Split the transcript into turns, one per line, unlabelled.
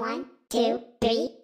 One, two, three.